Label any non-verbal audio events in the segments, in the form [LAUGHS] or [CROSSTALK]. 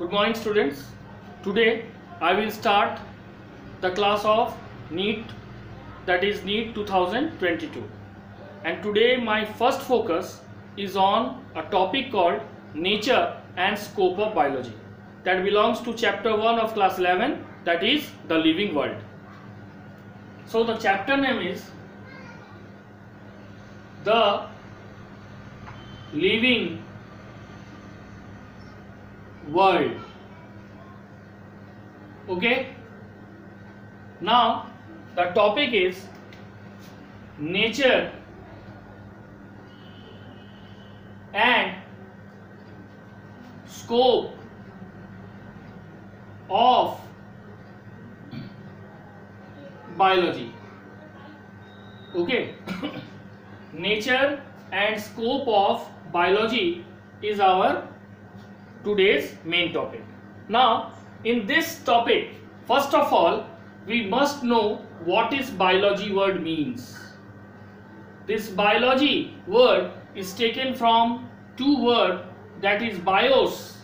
Good morning students. Today I will start the class of NEET that is NEET 2022 and today my first focus is on a topic called nature and scope of biology that belongs to chapter 1 of class 11 that is the living world. So the chapter name is the living world. Okay? Now the topic is nature and scope of biology. Okay? [COUGHS] Nature and scope of biology is our today's main topic. Now in this topic first of all we must know what is biology word means. This biology word is taken from two word that is bios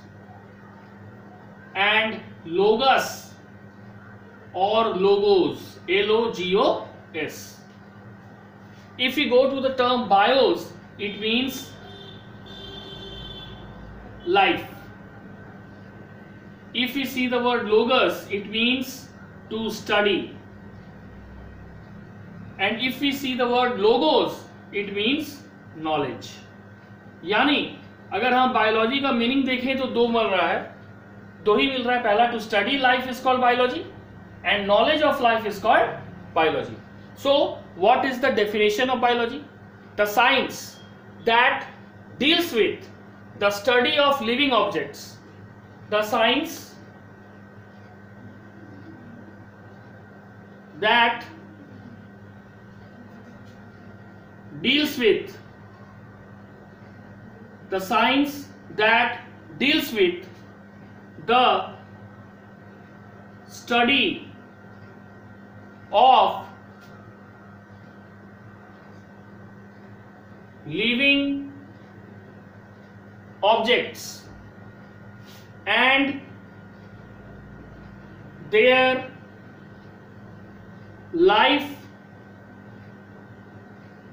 and logos or logos l o g o s. If we go to the term bios it means life if we see the word logos it means to study and if we see the word logos it means knowledge यानी अगर हम biology का meaning देखें तो दो मिल रहा है दो ही मिल रहा है पहला to study life is called biology and knowledge of life is called biology so what is the definition of biology the science that deals with the study of living objects the science that deals with the science that deals with the study of living objects and their life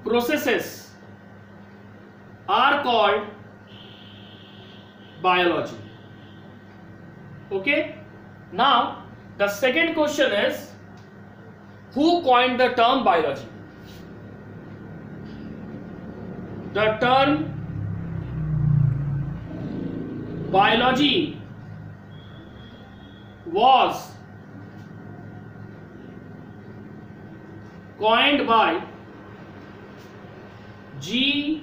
processes are called biology. Okay? Now the second question is who coined the term biology? The term biology was coined by G.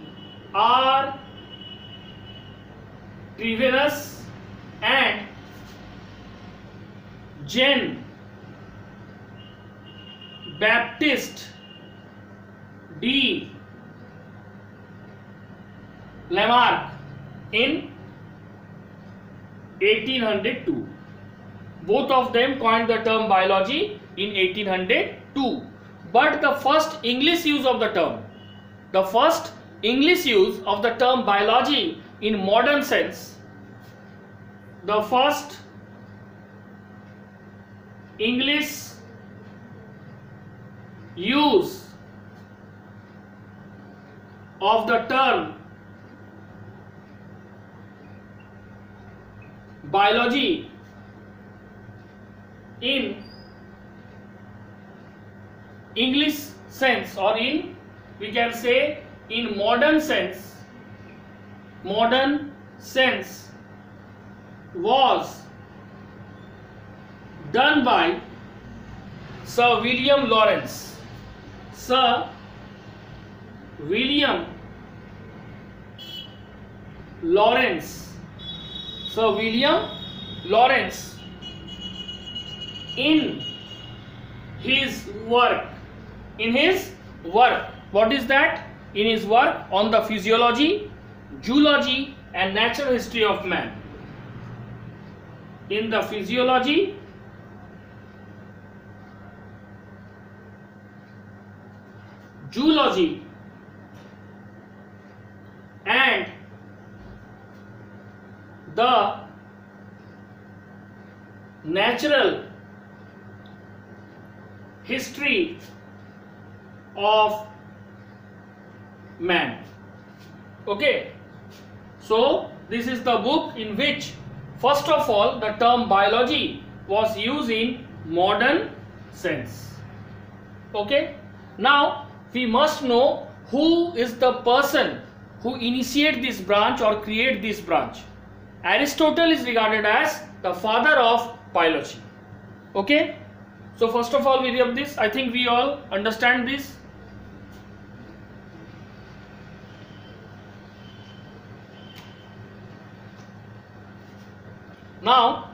R. Trevirous and Jean Baptiste D. Lamarck in 1802. Both of them coined the term biology in 1802. But the first English use of the term, the first English use of the term biology in modern sense, the first English use of the term biology in English sense or in we can say in modern sense modern sense was done by Sir William Lawrence. Sir William Lawrence. Sir William Lawrence in his work. In his work. What is that? In his work on the physiology zoology and natural history of man. In the physiology zoology and the natural history of man. Okay. So this is the book in which first of all the term biology was used in modern sense. Okay. Now we must know who is the person who initiate this branch or create this branch. Aristotle is regarded as the father of biology. Okay so first of all we have this. I think we all understand this. Now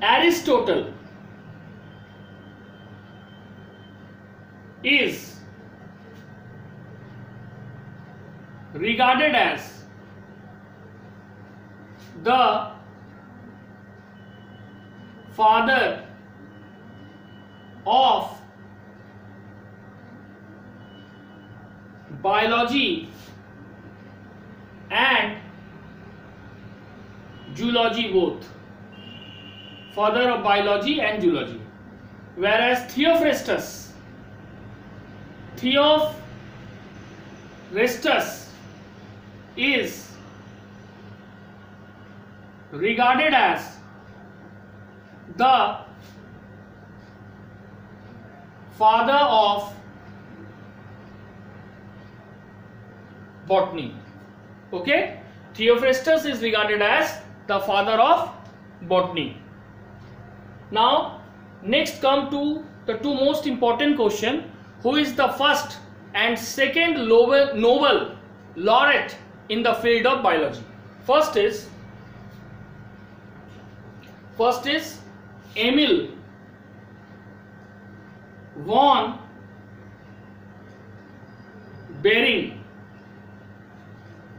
aristotle is regarded as the father of biology and zoology both. Father of biology and zoology. Whereas theophrastus theophrastus is regarded as the father of botany. Okay? Theophrastus is regarded as the father of botany. Now next come to the two most important question. Who is the first and second Nobel, Nobel laureate in the field of biology? First is First is Emil von Behring.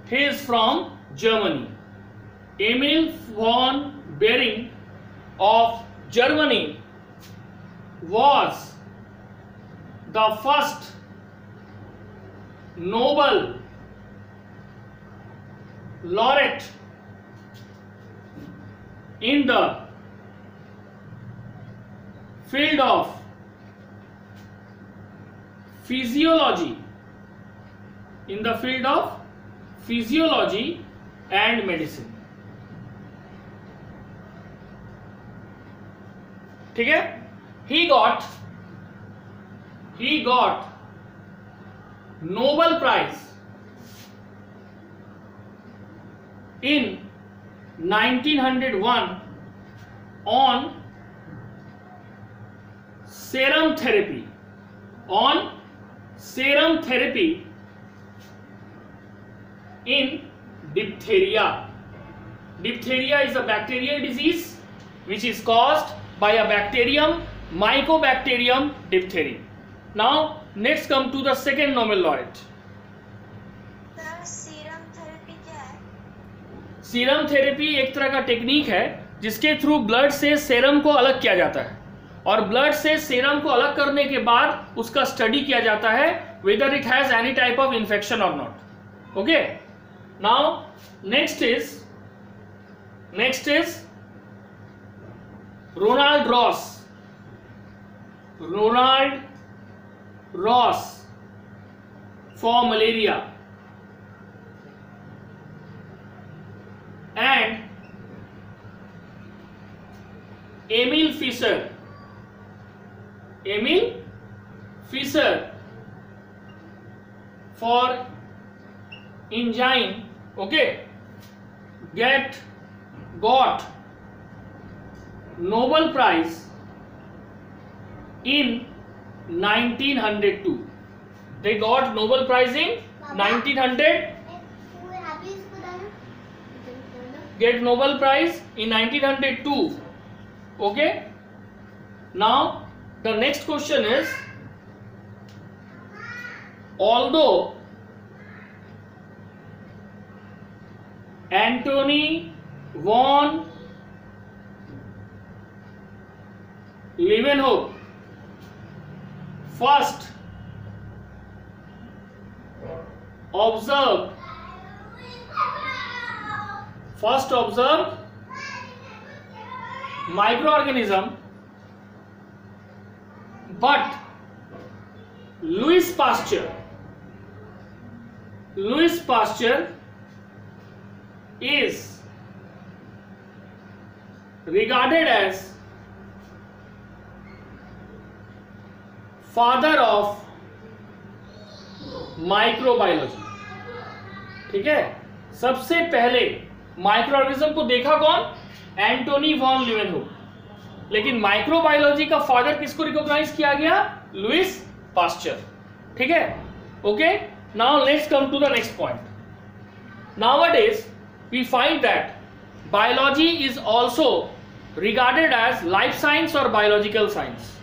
He is from Germany. Emil von Behring of Germany was the first Nobel laureate in the field of physiology in the field of physiology and medicine ठीक है he got he got Nobel Prize in 1901 on serum therapy on serum therapy in diphtheria diphtheria is a bacterial disease which is cause by a bacterium mycobacterium diphtheriae now next come to the second Nobel laureate serum therapy एक तरह का technique है जिसके through blood से serum को अलग किया जाता है। और ब्लड से सेरम को अलग करने के बाद उसका स्टडी किया जाता है whether it has any type of infection or not okay now next is next is Ronald Ross Ronald Ross for malaria and Emil Fischer. Emil Fischer for engine, okay, get got Nobel Prize in 1902. They got Nobel Prize in Baba, 1900. get Nobel Prize in 1902. Okay. Now the next question is although Antony von Leeuwenhoek first observed first observed microorganism but Louis Pasteur Louis Pasteur is regarded as father of microbiology ठीक है सबसे पहले microorganism को देखा कौन Antony von लिवेनहू लेकिन microbiology का father किसको रिकॉग्नाइज किया गया? लुइस पास्चर ठीक है? Okay now let's come to the next point now it is we find that biology is also regarded as life science or biological science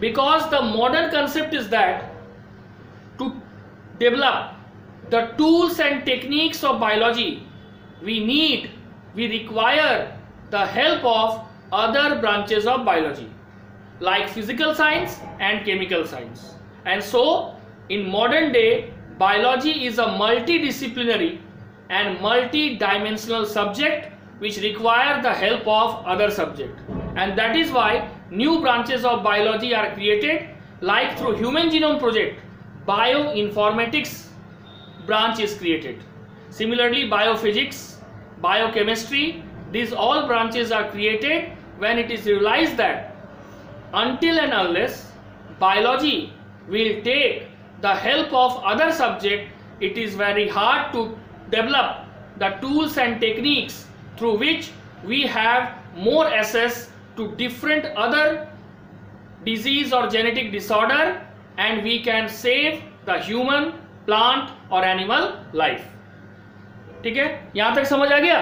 because the modern concept is that to develop the tools and techniques of biology we need we require the help of other branches of biology like physical science and chemical science. And so in modern day biology is a multidisciplinary and multi-dimensional subject which require the help of other subject. And that is why new branches of biology are created like through human genome project bioinformatics branch is created. Similarly biophysics biochemistry these all branches are created when it is realized that until and unless biology will take the help of other subject it is very hard to develop the tools and techniques through which we have more access to different other disease or genetic disorder and we can save the human plant or animal life ठीक है यहां तक समझ आ गया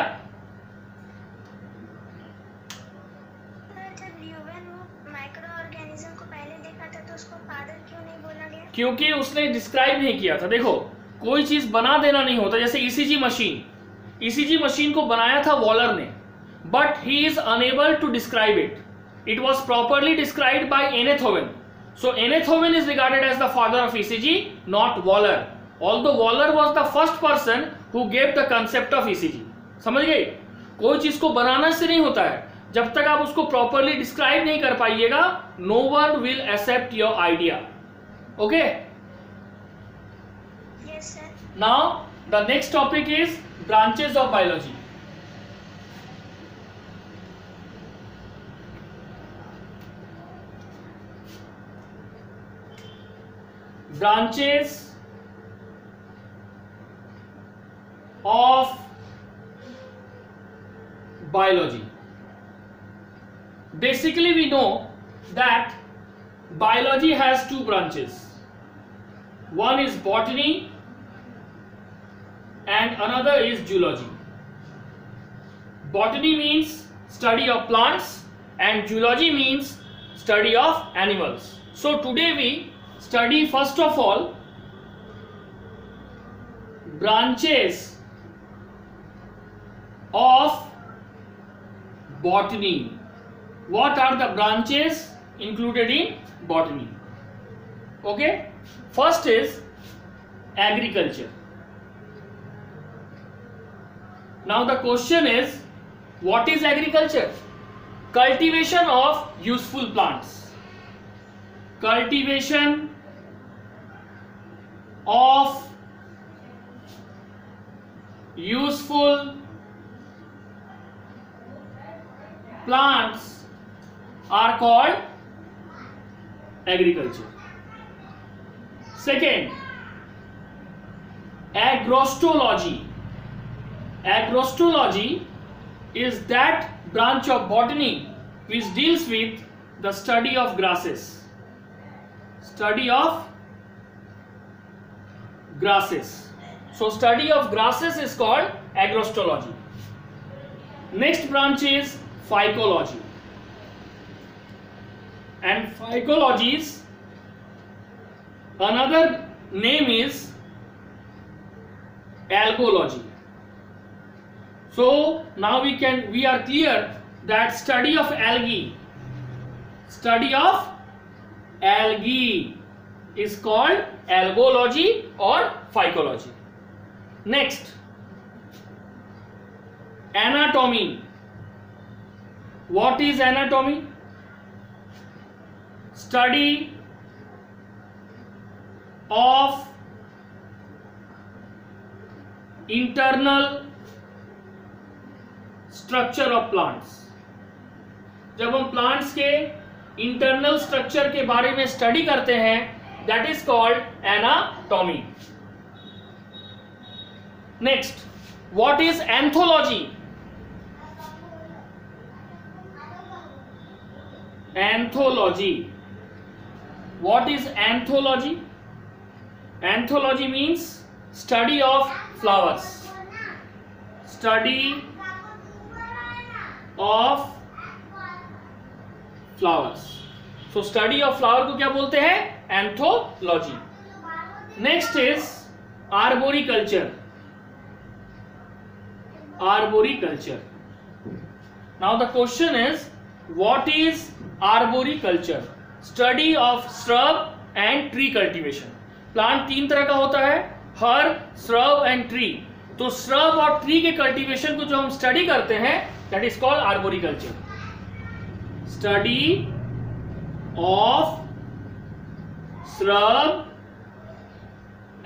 क्योंकि उसने describe नहीं किया था। देखो, कोई चीज़ बना देना नहीं होता, जैसे ईसीजी मशीन ईसीजी मशीन को बनाया था वॉलर ने but he is unable to describe it it was properly describe by Einthoven so Einthoven is regarded as the father of ECG not Waller although Waller was the first person who gave the concept of ECG समझ गए? कोई चीज़ को बनाना से नहीं होता है। जब तक आप उसको प्रॉपरली डिस्क्राइब नहीं कर पाइएगा no one will accept your idea Okay? Yes, sir. Now, the next topic is branches of biology. Branches of biology. Basically, we know that biology has two branches one is botany and another is zoology. Botany means study of plants and zoology means study of animals. So today we study first of all branches of botany. What are the branches included in botany? Okay, first is agriculture. Now the question is, what is agriculture? Cultivation of useful plants. Cultivation of useful plants are called agriculture. Second, agrostology. Agrostology is that branch of botany which deals with the study of grasses. Study of grasses. So study of grasses is called agrostology. Next branch is phycology. And phycology is another name is algology. So now we can we are clear that study of algae study of algae is called algology or phycology. Next anatomy what is anatomy study of internal structure of plants जब हम plants के internal structure के बारे में study करते हैं that is called anatomy next what is anthology anthology what is anthology? anthology means study of flowers study of flowers so study of flower को क्या बोलते हैं anthology next is arboriculture arboriculture now the question is what is arboriculture study of shrub and tree cultivation Plant तीन तरह का होता है, herb shrub and tree तो श्रब और ट्री के कल्टीवेशन को जो हम स्टडी करते हैं that is called arboriculture study of shrub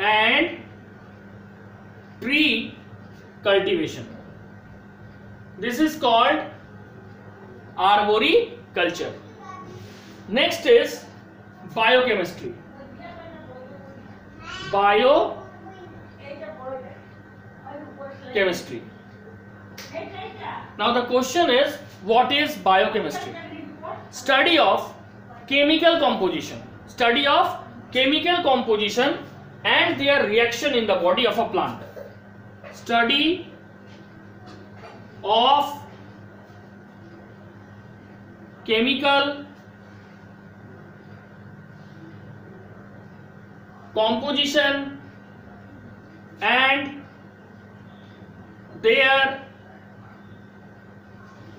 and tree cultivation this is called arboriculture next is biochemistry. Bio chemistry. Now the question is what is biochemistry? Study of chemical composition. Study of chemical composition and their reaction in the body of a plant. Study of chemical composition and their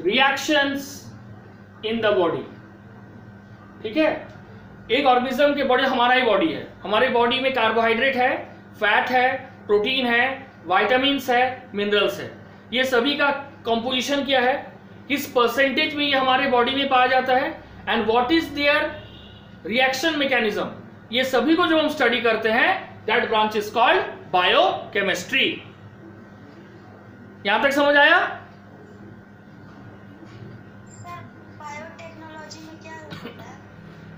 reactions in the body. ठीक है? एक organism के body हमारा ही body है। हमारे body में carbohydrate है फैट है प्रोटीन है वाइटामिन है मिनरल्स है। ये सभी का कंपोजिशन क्या है? किस परसेंटेज में ये हमारे बॉडी में पाया जाता है? And what is their reaction mechanism ये सभी को जो हम स्टडी करते हैं that branch is called biochemistry यहाँ तक समझ आया?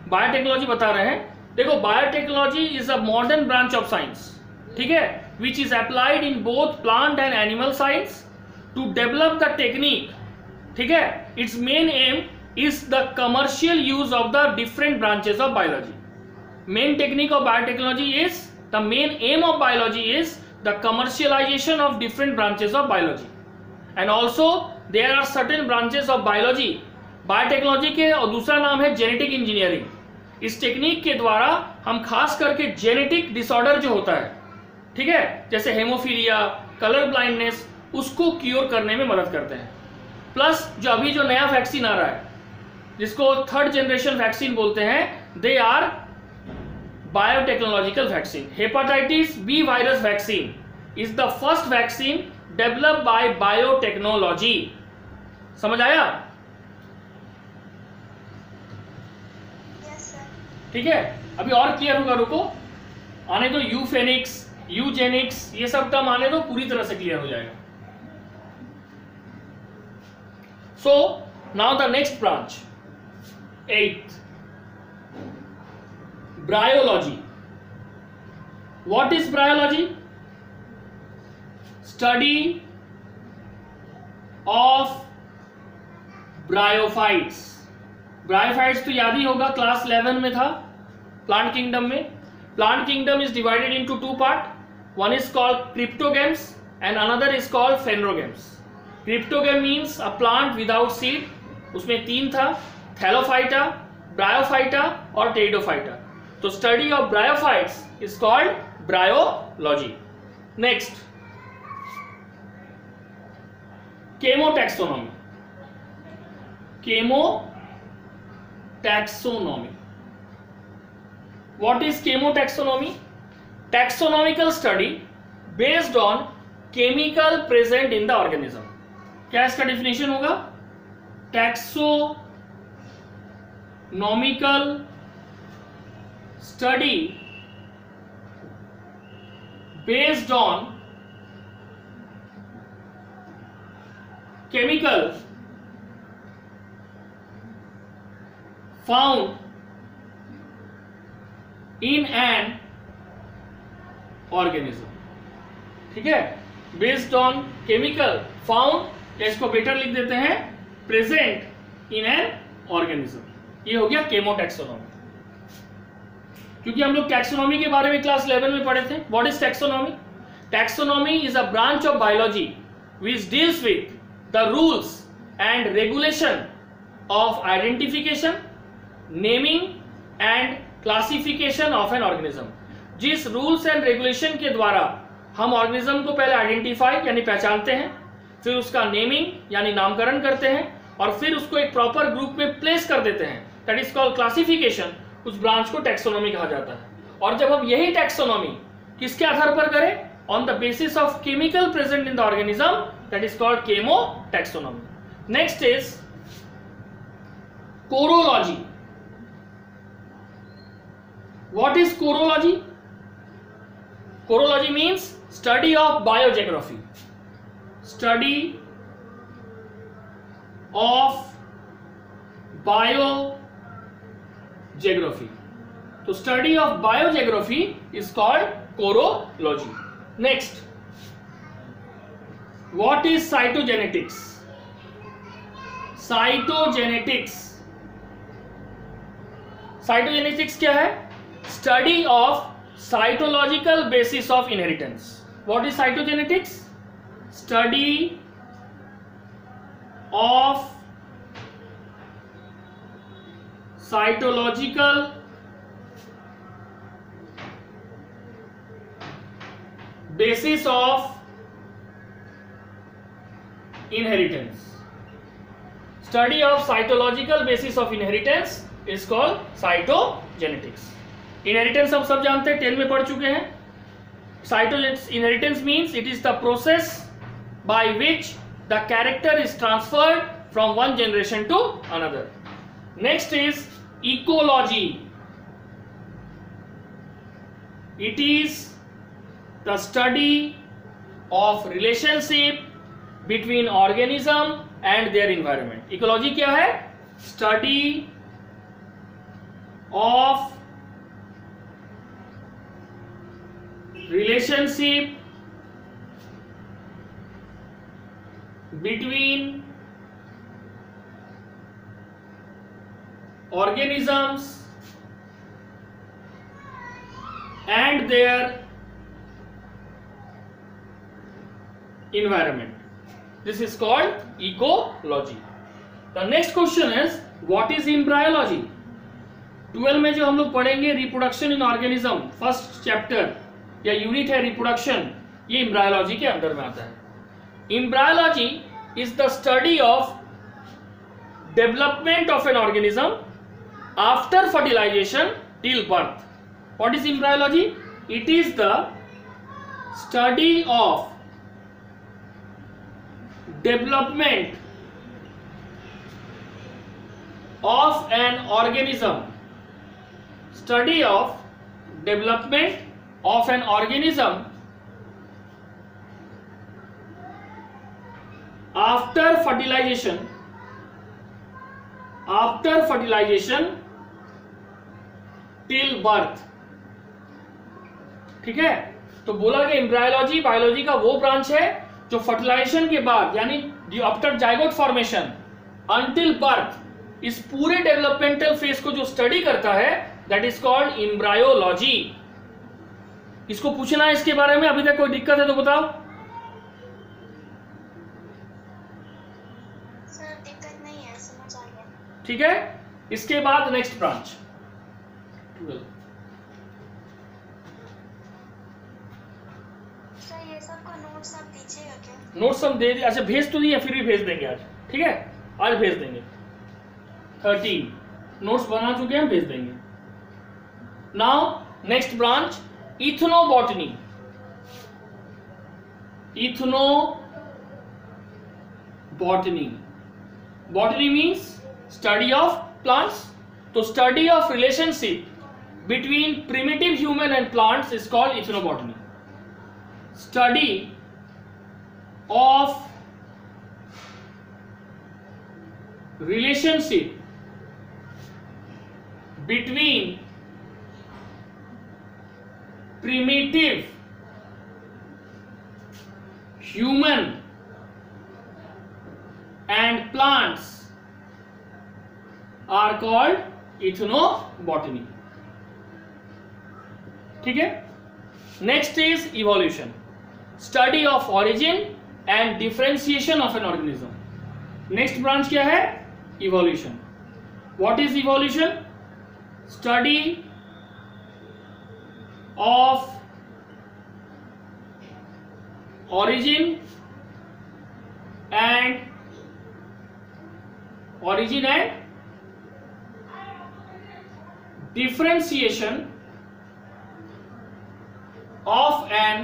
बायोटेक्नोलॉजी बता रहे हैं। देखो biotechnology is a modern branch of science ठीक है? Which is applied in both plant and animal science to develop the technique ठीक है? Its main aim is the commercial use of the different branches of biology main technique of biotechnology is the main aim of biology is the commercialization of different branches of biology and also there are certain branches of biology biotechnology के और दूसरा नाम है genetic engineering इस technique के द्वारा हम खास करके जेनेटिक डिसऑर्डर जो होता है, ठीक है? जैसे हेमोफीलिया कलर ब्लाइंडनेस उसको क्योर करने में मदद करते हैं। प्लस जो अभी जो नया वैक्सीन आ रहा है, जिसको थर्ड जनरेशन वैक्सीन बोलते हैं they are biotechnological vaccine hepatitis B virus vaccine is the first vaccine develop by biotechnology समझ आया? ठीक है? अभी और क्लियर होगा रुको। आने दो यू फेनिक्स यू जेनिक्स ये सब टर्म आने दो पूरी तरह से क्लियर हो जाएगा। So now the next branch at Bryology. What is bryology? Study of bryophytes bryophytes तो याद ही होगा क्लास 11 में था प्लांट किंगडम में। Plant kingdom is divided into two part one is called cryptogams and another is called phanerogams cryptogam means a plant without seed उसमें तीन था थैलोफाइटा ब्रायोफाइटा और टेडोफाइटा तो study of bryophytes is called bryology next chemotaxonomy chemo taxonomy what is chemotaxonomy taxonomical study based on chemical present in the organism क्या इसका definition होगा taxonomical study based on chemical found in an organism. ठीक है? Based on chemical found या इसको better लिख देते हैं प्रेजेंट इन एन ऑर्गेनिज्म ये हो गया केमोटैक्सोनॉमी क्योंकि हम लोग टैक्सोनॉमी के बारे में क्लास 11 में पढ़े थे। What is taxonomy taxonomy is a branch of biology which deals with the rules and regulation of identification naming and classification of an organism जिस रूल्स एंड रेगुलेशन के द्वारा हम ऑर्गेनिज्म को पहले आइडेंटिफाई यानी पहचानते हैं, फिर उसका नेमिंग यानी नामकरण करते हैं और फिर उसको एक प्रॉपर ग्रुप में प्लेस कर देते हैं। दैट इज़ कॉल्ड क्लासिफिकेशन उस ब्रांच को टैक्सोनॉमी कहा जाता है। और जब हम यही टैक्सोनॉमी किसके आधार पर करें? On the basis of chemical present in the organism that is called chemo taxonomy next is chorology what is corology corology means study of biogeography. Study of geography तो study of biogeography is called chorology next what is cytogenetics cytogenetics cytogenetics क्या है? Study of cytological basis of inheritance what is cytogenetics study of cytological basis of inheritance study of cytological basis of inheritance is called cytogenetics inheritance हम सब जानते हैं ten में पढ़ चुके हैं। Cytogenetics inheritance means it is the process by which the character is transferred from one generation to another next is ecology it is the study of relationship between organism and their environment ecology क्या है? Study of relationship between organisms and their environment. This is called ecology. The next question is, what is embryology 12 में जो हम लोग पढ़ेंगे reproduction in organism first chapter या unit है reproduction ये इम्ब्रायोलॉजी के अंदर में आता है। Embryology is the study of development of an organism after fertilization till birth what is embryology it is the study of development of an organism study of development of an organism after fertilization after fertilization till birth ठीक है? तो बोला कि embryology biology का वो branch है जो fertilisation के बाद यानी after zygote formation until birth इस पूरे डेवलपमेंटल फ़ेज़ को जो स्टडी करता है दैट इज़ कॉल्ड इम्ब्रायोलॉजी इसको पूछना है इसके बारे में? अभी तक कोई दिक्कत है तो बताओ। नहीं है समझ आ गया। ठीक है? इसके बाद नेक्स्ट ब्रांच नोट्स हम दे अच्छा भेज तो दिए फिर भी भेज देंगे आज। ठीक है? आज भेज देंगे। थर्टीन नोट्स बना चुके हैं भेज देंगे। Now next branch ethnobotany ethno botany botany means study of plants तो study of relationship between primitive human and plants is called ethnobotany. Study of relationship between primitive human and plants are called ethnobotany. ठीक है? Next is evolution study of origin and differentiation of an organism next branch क्या है? Evolution what is evolution study of origin and origin and differentiation of an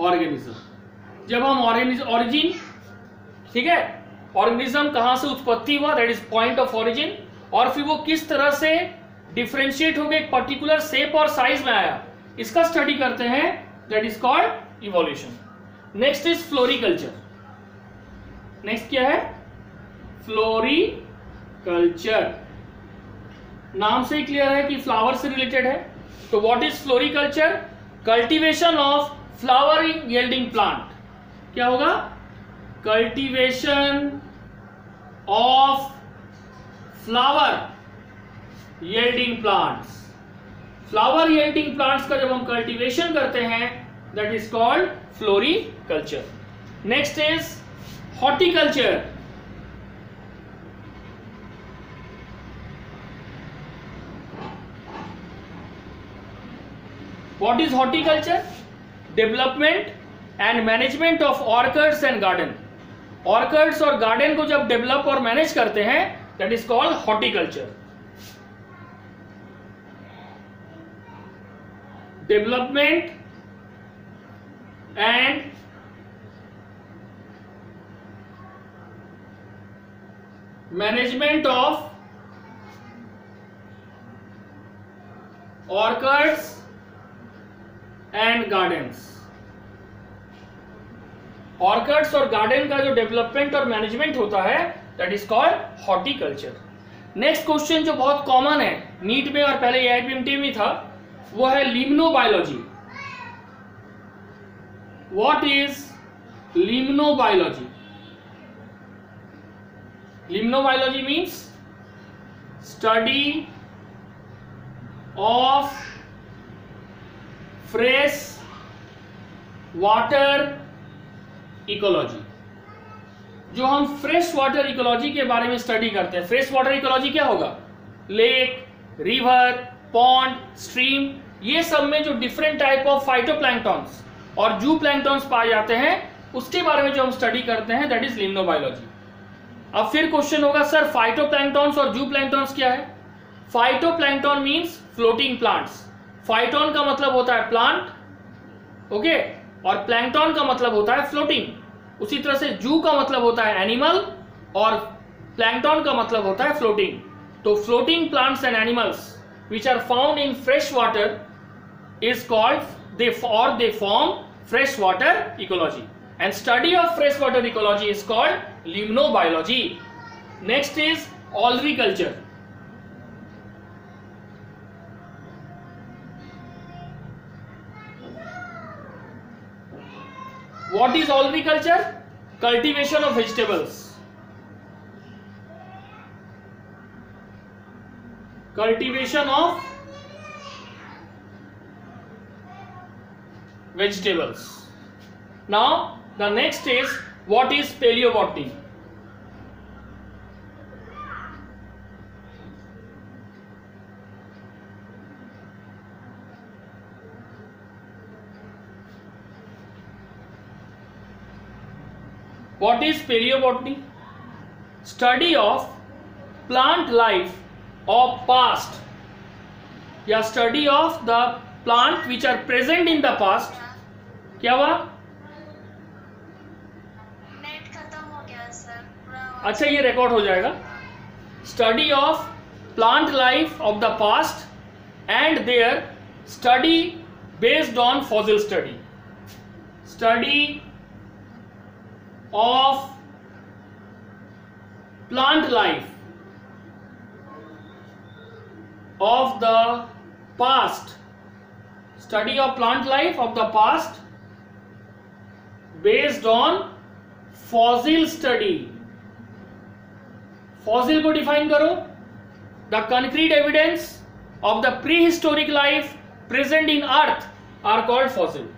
organism जब हम organism origin ठीक है? Organism कहाँ से उत्पत्ति हुआ? That is point of origin और फिर वो किस तरह से डिफ्रेंशिएट हो गए एक पर्टिकुलर शेप और साइज़ में आया। इसका स्टडी करते हैं। That is called evolution next is floriculture next क्या है? फ्लोरिकल्चर नाम से ही क्लियर है कि फ्लावर से रिलेटेड है। तो what is floriculture cultivation of flowering yielding plant क्या होगा? Cultivation of flower yielding plants flower yielding plants का जब हम कल्टीवेशन करते हैं that is called floriculture next is horticulture what is horticulture? Development and management of orchards and garden. Orchards और garden को जब डेवलप और मैनेज करते हैं that is called horticulture development and management of orchards and gardens orchards और garden का जो development और मैनेजमेंट होता है that is called horticulture next question जो बहुत कॉमन है नीट में और पहले एआईपीएमटी में था, वो है limnobiology what is limnobiology limnobiology means study of fresh water ecology जो हम फ्रेश वाटर इकोलॉजी के बारे में स्टडी करते हैं फ्रेश वाटर इकोलॉजी क्या होगा? लेक रिवर पॉन्ड स्ट्रीम ये सब में जो डिफरेंट टाइप ऑफ़ फाइटोप्लैंक्टॉन्स और जू प्लैंक्टॉन्स पाए जाते हैं, उसके बारे में जो हम स्टडी करते हैं दैट इज़ लिम्नोबायोलॉजी अब फिर क्वेश्चन होगा, सर फाइटोप्लैंक्टॉन्स और जू प्लैंक्टॉन्स क्या है? Phytoplankton means floating plants phyton का मतलब होता है प्लांट ओके और प्लैंक्टॉन का मतलब होता है फ्लोटिंग उसी तरह से जू का मतलब होता है एनिमल और प्लैंक्टॉन का मतलब होता है फ्लोटिंग तो floating plants and animals which are found in fresh water is called they और they form fresh water ecology and study of fresh water ecology is called limnobiology next is olericulture what is olericulture cultivation of vegetables. Cultivation of vegetables. Now the next is what is paleobotany What is paleobotany? Study of plant life of past या study of the plant which are present in the past क्या हुआ net खत्म हो गया sir अच्छा ये record हो जाएगा study of plant life of the past and their study based on fossil study study of plant life of the past, study of plant life of the past based on fossil study. Fossil को define करो. Concrete evidence of the prehistoric life present in earth are called fossil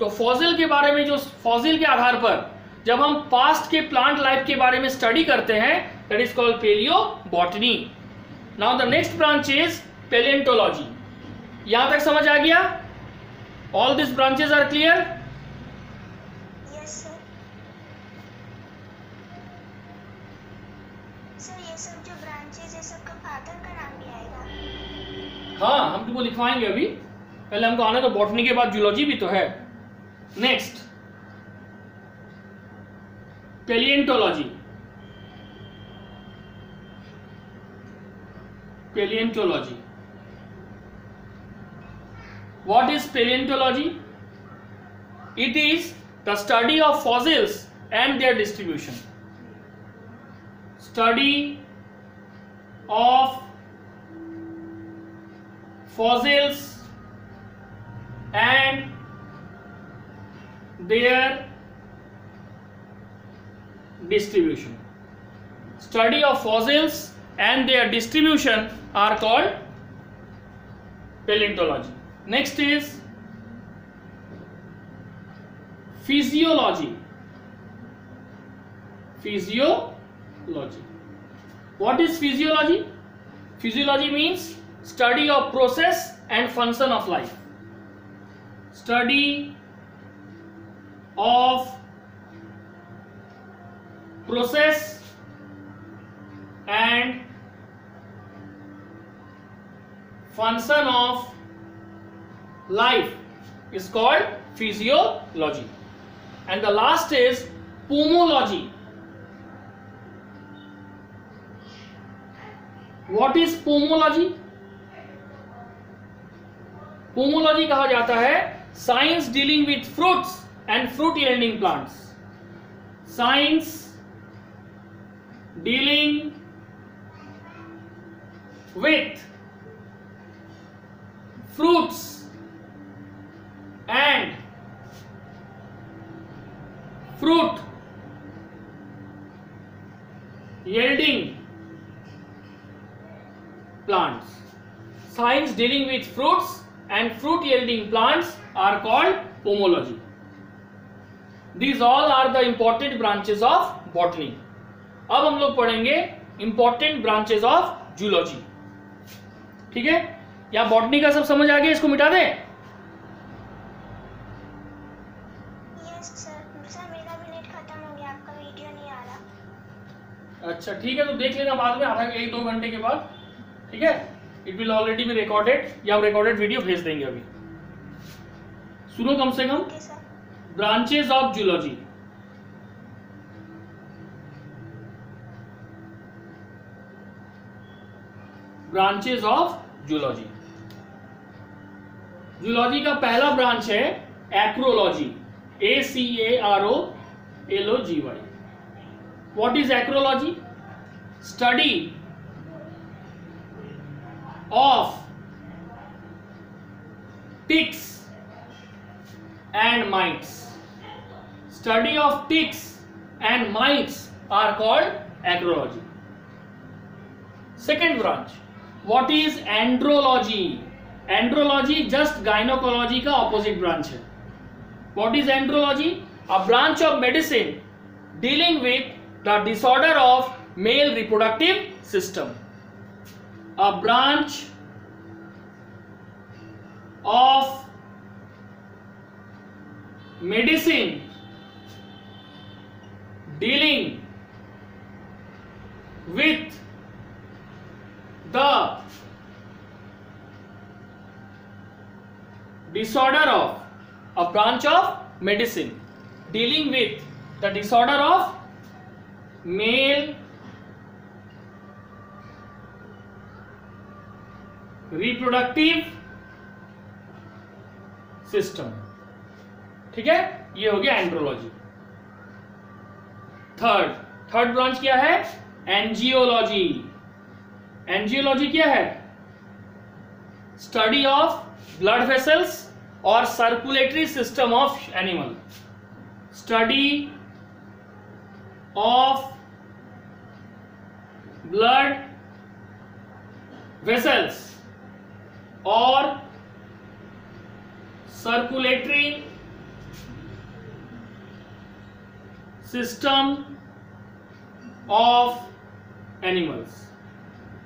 तो fossil के बारे में जो fossil के आधार पर जब हम पास्ट के प्लांट लाइफ के बारे में स्टडी करते हैं that is called palaeobotany now the next branch is palaeontology यहाँ तक समझ आ गया? All this branches are clear yes sir sir ये सब जो ब्रांचेस है सबका फादर का नाम भी आएगा। हाँ हम तुमको लिखवाएँगे अभी। पहले हमको आना तो बॉटनी के बाद जूलॉजी भी तो है। Next paleontology. Paleontology. What is paleontology? It is the study of fossils and their distribution. Study of fossils and their distribution. Study of fossils and their distribution are called paleontology. Next is physiology. Physiology. What is physiology? Physiology means study of process and function of life. Study of process and function of life is called physiology and the last is pomology what is pomology pomology कहा जाता है science dealing with fruits and fruit ending plants science dealing with fruits and fruit yielding plants. Science dealing with fruits and fruit yielding plants are called pomology. These all are the important branches of botany. अब हम लोग पढ़ेंगे important branches of zoology. ठीक है? या botany का सब समझ आ गया? इसको मिटा दें? यस सर सर मेरा भी नेट खत्म हो गया। आपका वीडियो नहीं आ रहा। अच्छा ठीक है तो देख लेना बाद में आधा एक दो घंटे के बाद। ठीक है? It will already be recorded या हम रिकॉर्डेड वीडियो भेज देंगे अभी। सुनो कम से कम। Branches of zoology branches of zoology zoology का पहला ब्रांच है acarology A C A R O L G Y what is acarology study of ticks and mites study of ticks and mites are called acarology second branch what is andrology andrology just gynaecology का opposite branch है। What is andrology a branch of medicine dealing with the disorder of male reproductive system a branch of medicine dealing with the disorder of a branch of medicine dealing with the disorder of male reproductive system ठीक है ये हो गया andrology third third branch क्या है एनजीओलॉजी angiology क्या है? Study of blood vessels और circulatory system of animal study of blood vessels और सर्कुलेटरी सिस्टम ऑफ़ एनिमल्स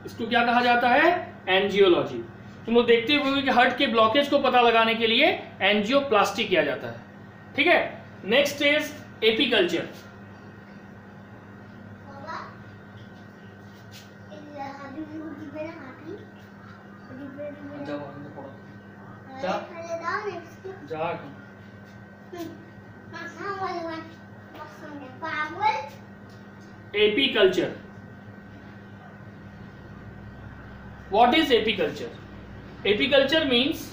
इसको क्या कहा जाता है? एनजियोलॉजी तुम लोग देखते हुए कि हार्ट के ब्लॉकेज को पता लगाने के लिए एनजियोप्लास्टी किया जाता है। ठीक है? नेक्स्ट इज़ एपीकल्चर बाबा इल हबीब डिब्बे ना हाथी डिब्बे डिब्बे जा। खाले दाव नेक्स्ट जा मसा वाले वन मसा पावल apiculture what is apiculture apiculture means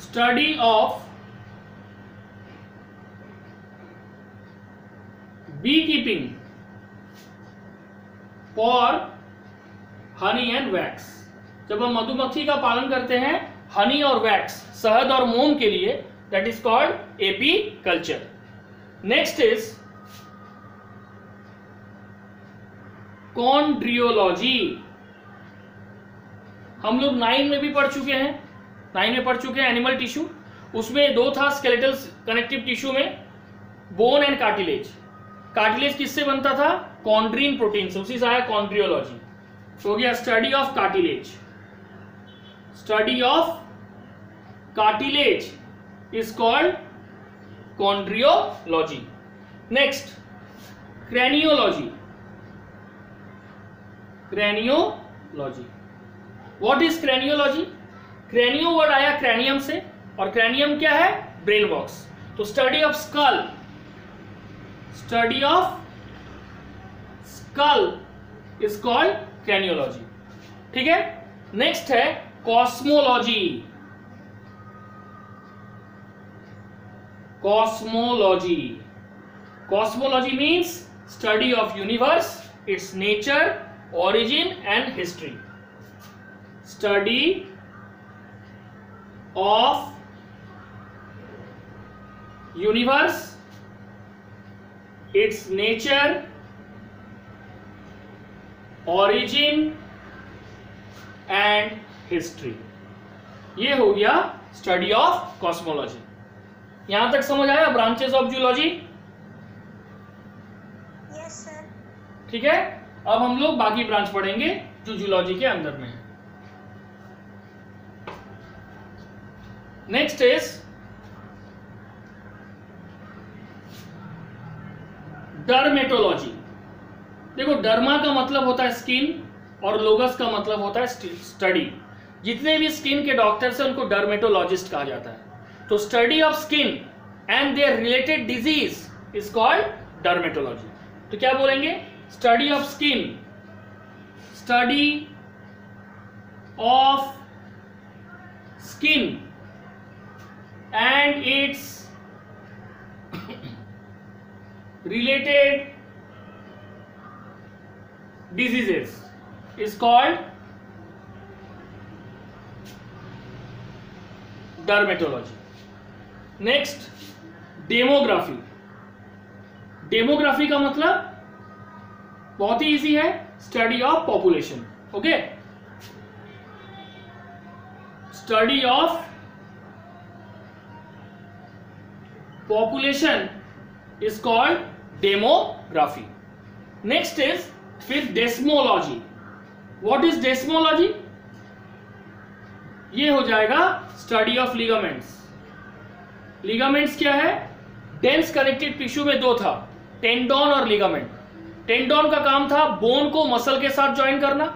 study of beekeeping for honey and wax जब हम मधुमक्खी का पालन करते हैं हनी और वैक्स शहद और मोम के लिए that is called apiculture next is chondrology. हम लोग नाइन में भी पढ़ चुके हैं। नाइन में पढ़ चुके हैं एनिमल टिश्यू। उसमें दो था स्केलेटल कनेक्टिव टिश्यू में, बोन एंड कार्टिलेज। कार्टिलेज किससे बनता था? कॉन्ड्रीन प्रोटीन से। उसी से आया कॉन्ड्रियोलॉजी। हो गया study of cartilage. Study of cartilage is called chondrology. Next, craniology. Craniology what is craniology cranio word आया क्रेनियम से, और क्रेनियम क्या है? ब्रेन बॉक्स तो study of skull study of skull is called craniology ठीक है? नेक्स्ट है cosmology cosmology cosmology means study of universe its nature origin and history study of universe its nature origin and history ये हो गया study of cosmology यहाँ तक समझ आया ब्रांचेस ऑफ़ जूलॉजी ठीक है अब हम लोग बाकी ब्रांच पढ़ेंगे जो जूलॉजी के अंदर में है। नेक्स्ट इज़ डर्मेटोलॉजी देखो डर्मा का मतलब होता है स्किन और लोगस का मतलब होता है स्टडी जितने भी स्किन के डॉक्टर्स हैं, उनको डर्मेटोलॉजिस्ट कहा जाता है। तो study of skin and their related diseases is called dermatology तो क्या बोलेंगे? Study of skin, study of skin and its related diseases, is called dermatology. Next, demography. Demography का मतलब बहुत ही इजी है study of population okay study of population is called demography next is फिर desmology what is desmology ये हो जाएगा study of ligaments ligaments क्या है? डेंस कनेक्टेड टिश्यू में दो था टेंडोन और लिगामेंट टेंडोन का काम था बोन को मसल के साथ ज्वाइन करना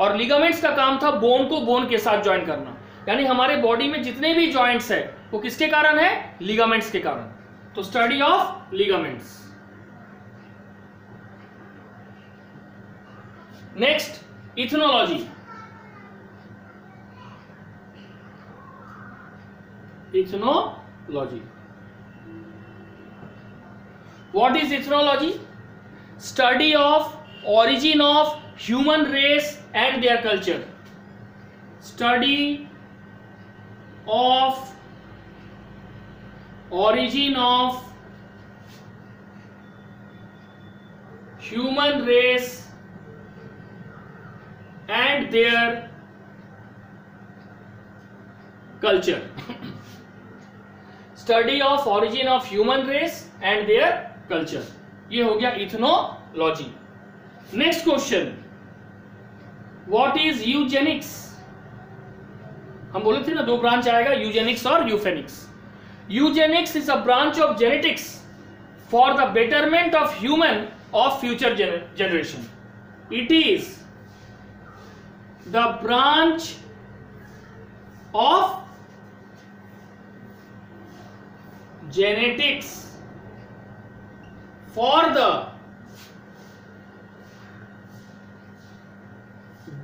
और लिगामेंट्स का काम था बोन को बोन के साथ ज्वाइन करना। यानी हमारे बॉडी में जितने भी ज्वाइंट्स है, वो किसके कारण है? लिगामेंट्स के कारण। तो study of ligaments next ethnology ethnology what is ethnology study of origin of human race and their culture. Study of origin of human race and their culture. [LAUGHS] Study of origin of human race and their culture. ये हो गया ethnology. Next question what is eugenics हम बोले थे ना, दो branch आएगा eugenics और euphenics eugenics is a branch of genetics for the betterment of human of future generation it is the branch of genetics. For the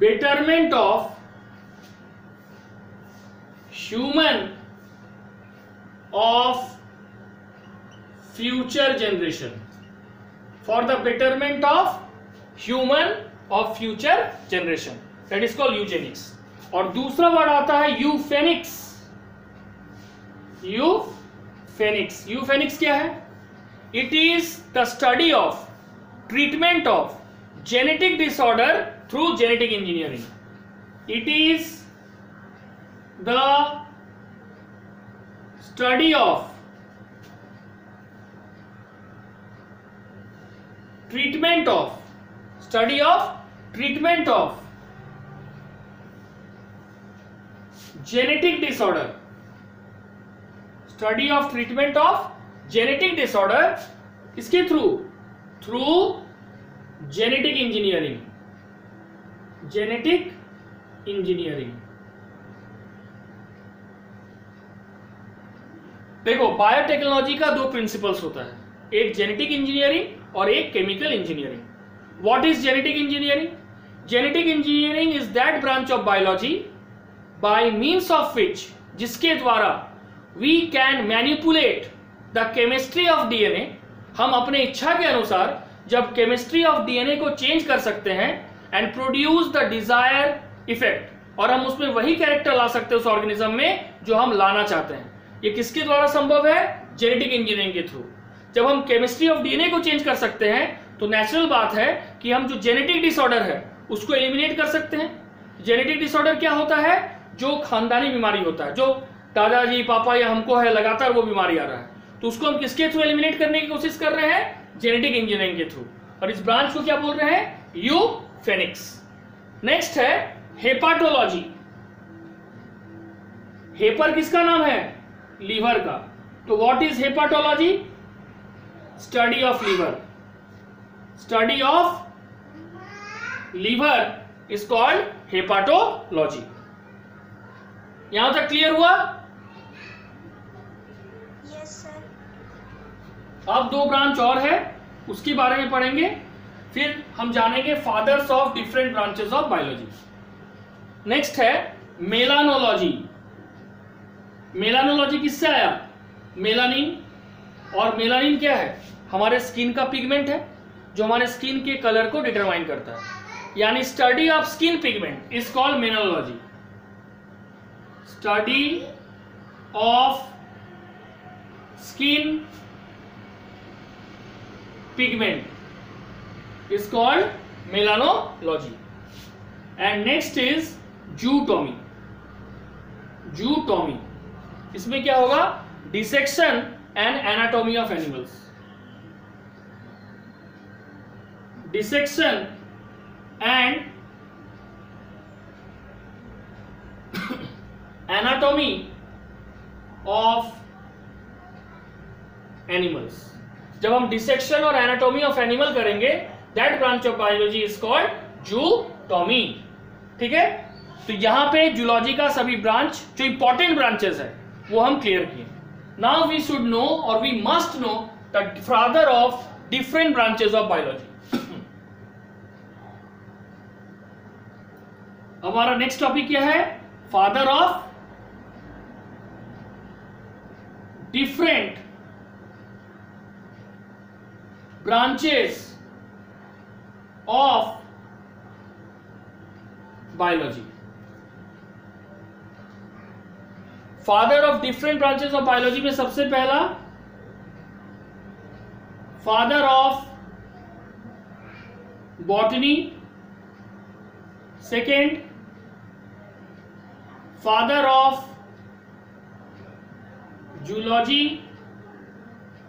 betterment of human of future generation for the betterment of human of future generation that is called eugenics और दूसरा word आता है euphenics euphenics euphenics क्या है It is the study of treatment of genetic disorder through genetic engineering. It is the study of treatment of study of treatment of genetic disorder study of treatment of genetic disorder इसके through through genetic engineering genetic engineering देखो biotechnology का दो principles होता है। एक genetic engineering और एक chemical engineering what is genetic engineering genetic engineering is that branch of biology by means of which जिसके द्वारा we can manipulate the chemistry of DNA, हम अपने इच्छा के अनुसार जब केमिस्ट्री ऑफ़ डीएनए को चेंज कर सकते हैं and produce the desire effect और हम उसमें वही कैरेक्टर ला सकते हैं उस ऑर्गेनिज्म में जो हम लाना चाहते हैं। ये किसके द्वारा संभव है? जेनेटिक इंजीनियरिंग के थ्रू जब हम केमिस्ट्री ऑफ़ डीएनए को चेंज कर सकते हैं तो नेचुरल बात है कि हम जो जेनेटिक डिसऑर्डर है, उसको एलिमिनेट कर सकते हैं। जेनेटिक डिसऑर्डर क्या होता है? जो खानदानी बीमारी होता है, जो दादाजी, पापा या हमको है, लगातार वो बीमारी आ रहा है। तो उसको हम किसके थ्रू एलिमिनेट करने की कोशिश कर रहे हैं? जेनेटिक इंजीनियरिंग के थ्रू और इस ब्रांच को क्या बोल रहे हैं? यू फेनिक्स नेक्स्ट है हेपाटोलॉजी हेपर किसका नाम है? लीवर का. तो what is hepatology study of liver study of liver is called hepatology यहाँ तक क्लियर हुआ? अब दो ब्रांच और है, उसके बारे में पढ़ेंगे। फिर हम जानेंगे fathers of different branches of biology. Next है मेलानोलॉजी। मेलानोलॉजी किससे आया? मेलानिन। और मेलानिन क्या है? हमारे स्किन का पिगमेंट है, जो हमारे स्किन के कलर को डिटरमाइन करता है। यानी study of skin pigment is called melanology. Study of skin pigment is called melanology and next is zootomy zootomy इसमें क्या होगा dissection and anatomy of animals dissection and anatomy of animals जब हम dissection और anatomy of animal करेंगे that branch of biology is called zootomy ठीक है? तो यहाँ पे जूलॉजी का सभी ब्रांच जो इंपॉर्टेंट ब्रांचेस है, वो हम क्लियर किए। नाउ वी शुड नो और we must know the father of different branches of biology हमारा नेक्स्ट टॉपिक क्या है? Father of different branches of biology. Father of different branches of biology में सबसे पहला father of botany second father of zoology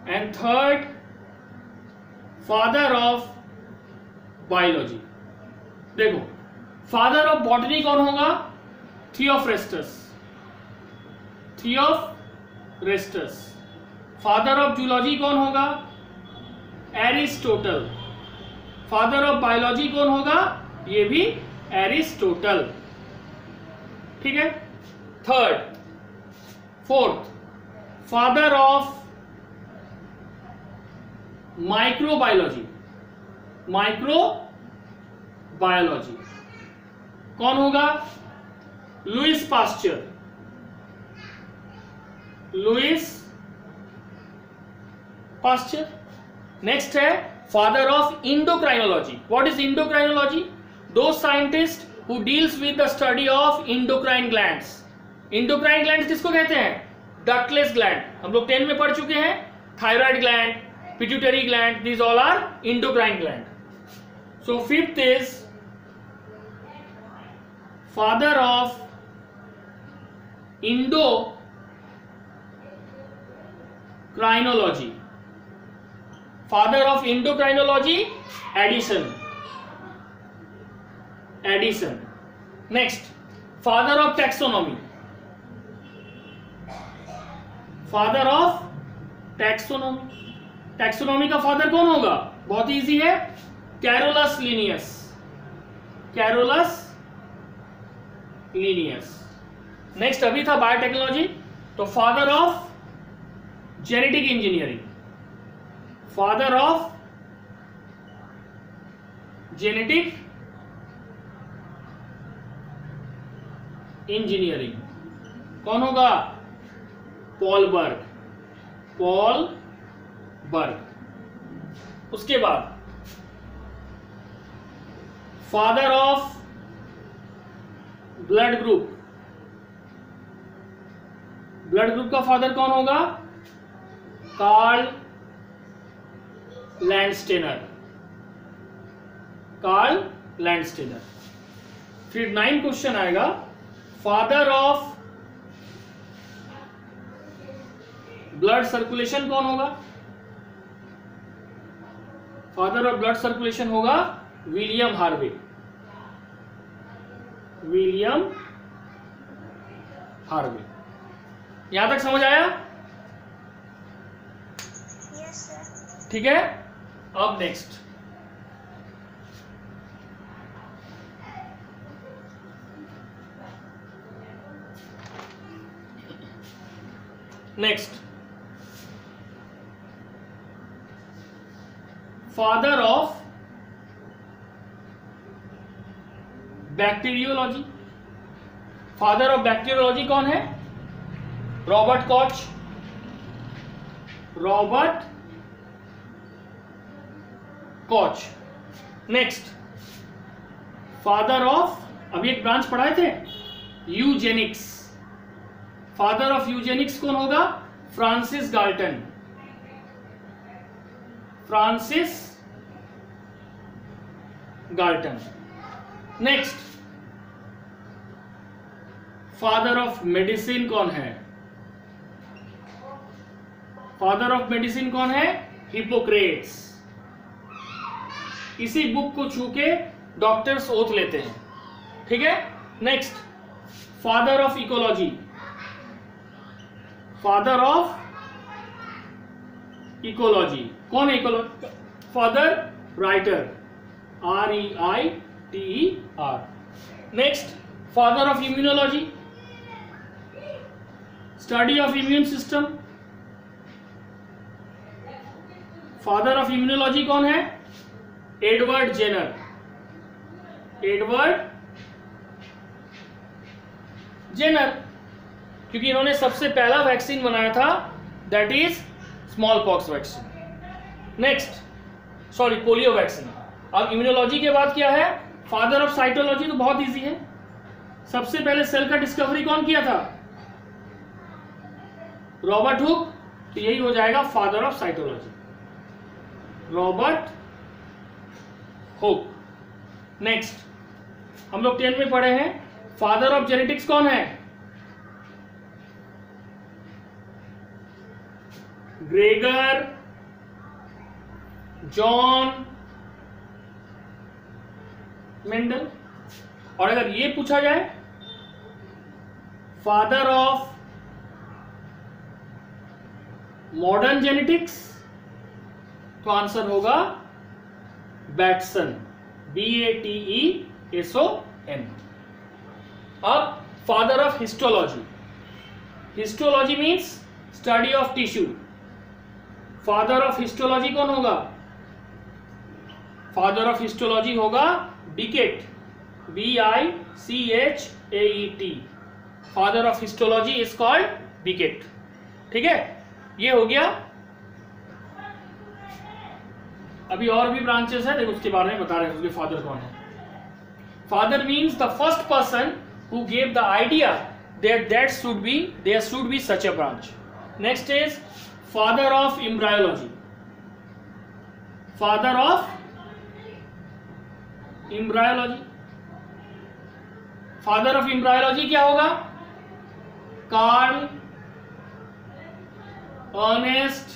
and third father of biology देखो father of botany कौन होगा? Theophrastus Theophrastus father of zoology कौन होगा? Aristotle father of biology कौन होगा? ये भी एरिस्टोटल ठीक है? Third fourth father of microbiology. Micro biology कौन होगा? Louis Pasteur. Louis Pasteur. Next है father of endocrinology what is endocrinology दो scientist who deals with the study of endocrine glands endocrine gland किसको कहते हैं? डकलेस ग्लैंड हम लोग ten में पढ़ चुके हैं। Thyroid gland pituitary gland these all are endocrine gland. So fifth is father of indo crinology father of endocrinology addison. Addison. Next father of taxonomy. Father of taxonomy. Taxonomy का father कौन होगा? बहुत easy है। Carolus Linnaeus Carolus Linnaeus next अभी था biotechnology तो father of genetic engineering father of genetic engineering कौन होगा? पॉल बर्ग पॉल बर्ग उसके बाद father of blood group blood group का फादर कौन होगा? कार्ल लैंडस्टेनर कार्ल लैंडस्टेनर फिर नाइन क्वेश्चन आएगा। फादर ऑफ़ ब्लड सर्कुलेशन कौन होगा? फादर ऑफ़ ब्लड सर्कुलेशन होगा विलियम हार्वे विलियम हार्वे यहाँ तक समझ आया? ठीक है? अब next next father of bacteriology father of bacteriology कौन है? Robert Koch Robert Koch next father of अभी एक ब्रांच पढ़ाए थे? यूजेनिक्स फादर ऑफ़ यूजेनिक्स कौन होगा? Francis Galton Francis Galton next father of medicine कौन है? फादर ऑफ़ मेडिसिन कौन है? हिपोक्रेट्स इसी बुक को छू के डॉक्टर्स ओथ लेते हैं। ठीक है? Next father of ecology father of ecology. कौन है ecology father, Reiter. R E I T R next father of immunology study of immune system father of immunology कौन है? एडवर्ड जेनर एडवर्ड जेनर क्योंकि इन्होंने सबसे पहला वैक्सीन बनाया था that is small pox vaccine next sorry polio vaccine अब immunology के बाद क्या है? फादर ऑफ़ साइटोलॉजी तो बहुत इजी है। सबसे पहले सेल का डिस्कवरी कौन किया था? रॉबर्ट हुक तो यही हो जाएगा father of cytology Robert Hooke next हम लोग टेन में पढ़े हैं। फादर ऑफ़ जेनेटिक्स कौन है? Gregor, John Mendel. और अगर ये पूछा जाए, फादर ऑफ़ मॉडर्न जेनेटिक्स तो आंसर होगा Bateson B A T E S O N अब father of histology. Histology means study of tissue. Father of histology कौन होगा? फादर ऑफ़ हिस्टोलॉजी होगा Bichat B I C H A T father of histology is called Bichat ठीक है? ये हो गया। अभी और भी ब्रांचेस है, देखो उसके बारे में बता रहे हैं, उसके फादर कौन है? Father means the first person who gave the idea that that should be, there should be such a branch. Next is father of embryology father of embryology father of embryology क्या होगा? Karl Ernst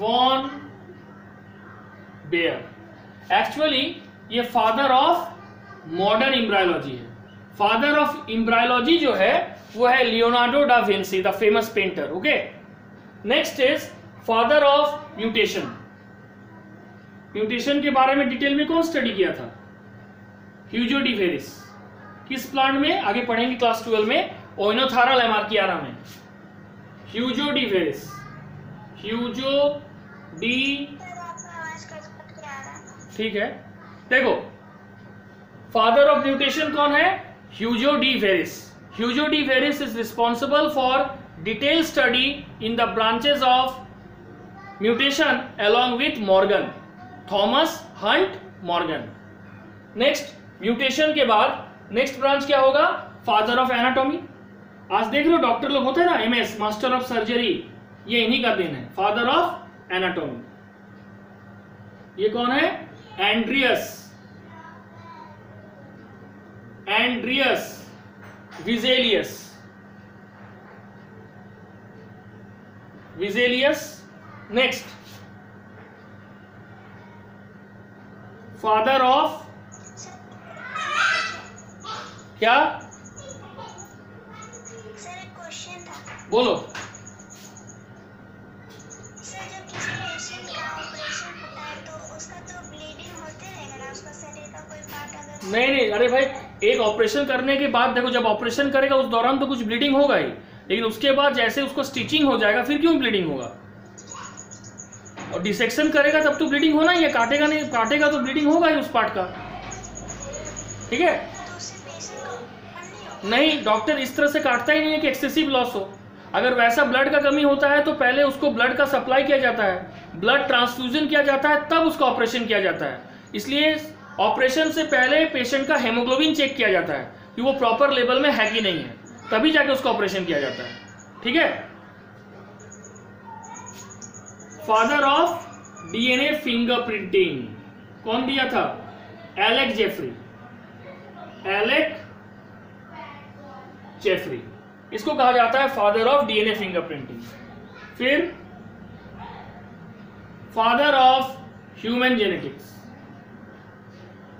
von Baer actually ये father of modern embryology है. Father of embryology जो है, वो है Leonardo da Vinci the famous painter okay next is father of mutation mutation के बारे में डिटेल में कौन स्टडी किया था? ह्यूजो डिफेरिस किस प्लांट में? आगे पढ़ेंगे क्लास ट्वेल्व में। ओइनोथारा लेमार्कियारा में। ह्यूजो डिफेरिस ह्यूजो डी ठीक है। देखो फादर ऑफ़ म्यूटेशन कौन है? Hugo de Vries Hugo de Vries is responsible for detail study in the branches of mutation along with Morgan Thomas Hunt Morgan next mutation के बाद next branch क्या होगा? Father of anatomy आज देख हो doctor लोग होते हैं ना एमएस मास्टर ऑफ़ सर्जरी ये इन्हीं का दिन है फादर ऑफ़ एनाटॉमी ये कौन है? Andreas Andreas Vesalius Vesalius next father of क्या सर एक क्वेश्चन था बोलो सर जब किसी पेशेंट का ऑपरेशन होता है तो उसका तो ब्लीडिंग होते रहेगा ना उसका शरीर का कोई पार्ट अगर नहीं नहीं, अरे भाई, एक ऑपरेशन करने के बाद देखो, जब ऑपरेशन करेगा, उस दौरान तो कुछ ब्लीडिंग होगा ही। लेकिन उसके बाद जैसे उसको स्टिचिंग हो जाएगा, फिर क्यों ब्लीडिंग होगा? और डिसेक्शन करेगा, तब तो ब्लीडिंग होना ही है। काटेगा नहीं, काटेगा तो ब्लीडिंग होगा ही उस पार्ट का। ठीक है? नहीं डॉक्टर इस तरह से काटता ही नहीं है कि एक्सेसिव लॉस हो। अगर वैसा ब्लड का कमी होता है तो पहले उसको ब्लड का सप्लाई किया जाता है। ब्लड ट्रांसफ्यूजन किया जाता है, तब उसका ऑपरेशन किया जाता है। इसलिए ऑपरेशन से पहले पेशेंट का हेमोग्लोबिन चेक किया जाता है, कि वो प्रॉपर लेवल में है कि नहीं है। तभी जाके उसका ऑपरेशन किया जाता है। ठीक है? फादर ऑफ़ डीएनए फिंगरप्रिंटिंग कौन दिया था? एलेक जेफरी एलेक जेफरी इसको कहा जाता है फादर ऑफ़ डीएनए फिंगरप्रिंटिंग फिर father of human genetics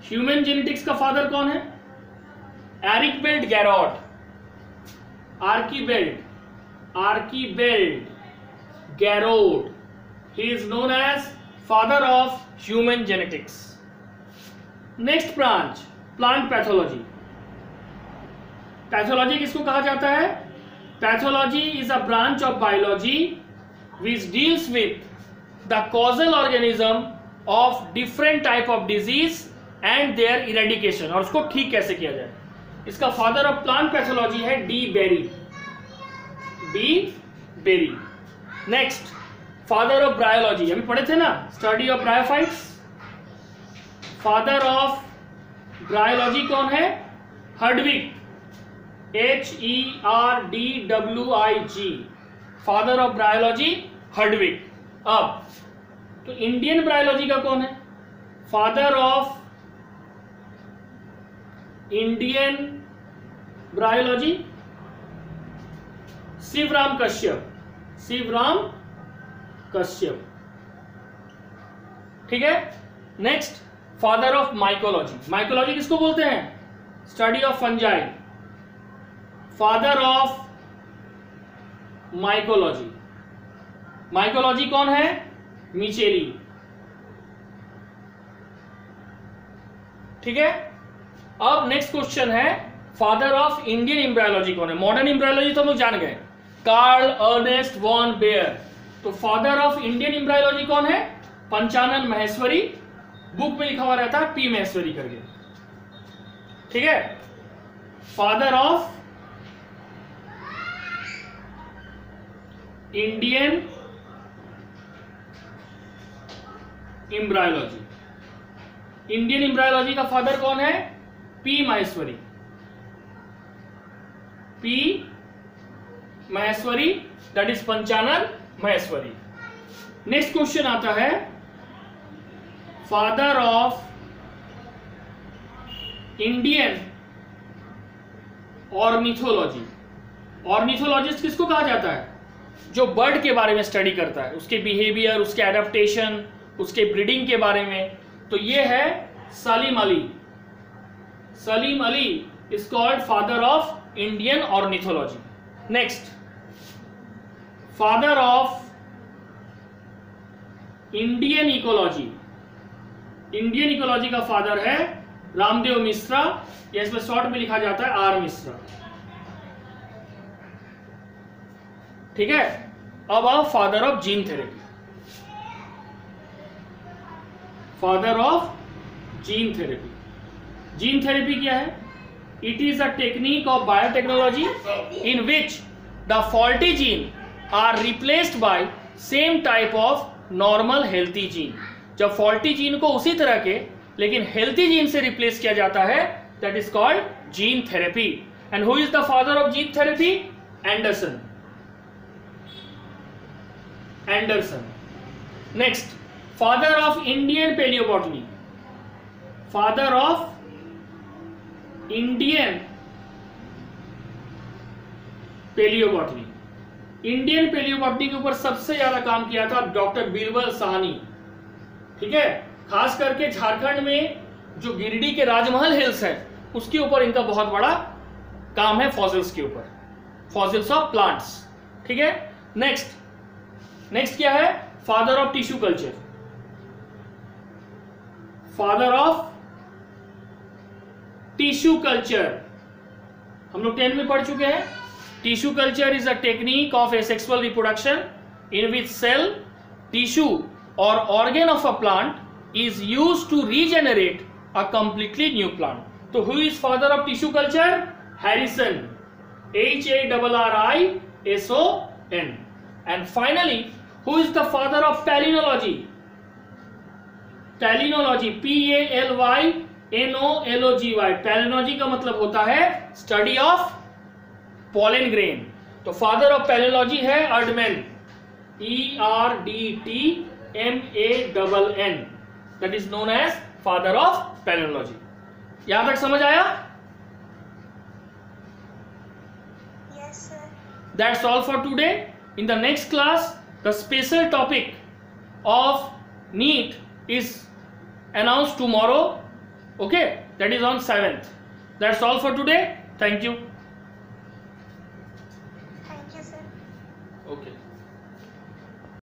human genetics का फादर कौन है? Eric Garrod Archibald Archibald Garrod he is known as father of human genetics. Next branch, plant pathology. Pathology किसको कहा जाता है? Pathology is a branch of biology which deals with the causal organism of different type of disease and their eradication और उसको ठीक कैसे किया जाए? इसका फादर ऑफ़ प्लांट पैथोलॉजी है de Bary de Bary next father of bryology अभी पढ़े थे ना? Study of bryophytes father of bryology कौन है? Hedwig H E R D W I G father of bryology Hedwig अब तो इंडियन ब्रायोलॉजी का कौन है? Father of Indian bryology Shivram Kashyap Shivram Kashyap ठीक है? Next father of mycology mycology किसको बोलते हैं? Study of fungi father of mycology mycology कौन है? मिचेली ठीक है? अब नेक्स्ट क्वेश्चन है फादर ऑफ़ इंडियन इम्ब्रायोलॉजी कौन है? मॉडर्न इम्ब्रायोलॉजी तो हम लोग जान गए। कार्ल अर्नेस्ट वॉन बेयर तो फादर ऑफ़ इंडियन इम्ब्रायोलॉजी कौन है? पंचानन महेश्वरी। बुक में लिखा हुआ रहता है पी महेश्वरी करके। ठीक है? Father of Indian embryology Indian embryology का फादर कौन है? P Maheshwari P Maheshwari that is Panchanan Maheshwari next question आता है father of Indian ornithology ornithologist किसको कहा जाता है? जो बर्ड के बारे में स्टडी करता है, उसके बिहेवियर उसके एडेप्टेशन उसके ब्रीडिंग के बारे में। तो ये है Salim Ali Salim Ali is called father of Indian ornithology next father of Indian ecology Indian ecology का फादर है रामदेव मिश्रा या इसमें शॉर्ट में लिखा जाता है आर मिश्रा ठीक है? अब आओ father of gene therapy father of gene therapy gene therapy क्या है? It is a technique of biotechnology in which the faulty gene are replaced by same type of normal healthy gene जब faulty gene को उसी तरह के, लेकिन healthy gene से replace किया जाता है that is called gene therapy and who is the father of gene therapy Anderson Anderson next father of Indian palaeobotany father of Indian palaeobotany Indian palaeobotany के ऊपर सबसे ज़्यादा काम किया था डॉक्टर बीरबल साहनी ठीक है? खास करके झारखंड में जो गिरिडीह के राजमहल हिल्स है, उसके ऊपर इनका बहुत बड़ा काम है फॉसिल्स के ऊपर। फॉसिल्स ऑफ़ प्लांट्स ठीक है? नेक्स्ट नेक्स्ट क्या है? Father of tissue culture father of tissue culture. हम लोग टेन में पढ़ चुके हैं। Tissue culture is a technique of asexual reproduction in which cell, tissue और organ of a plant is use to regenerate a completely new plant. तो who is father of tissue culture? Harrison H A double R I S O N and finally who is the father of palynology palynology P A L Y N O L G Y palynology का मतलब होता है study of pollen grain तो father of palynology है Erdtman E R D T M A double N that is known as father of palynology यहाँ तक समझ आया. That's all for today. In the next class, the special topic of NEET is announced tomorrow. Okay, that is on 7th. That's all for today. Thank you.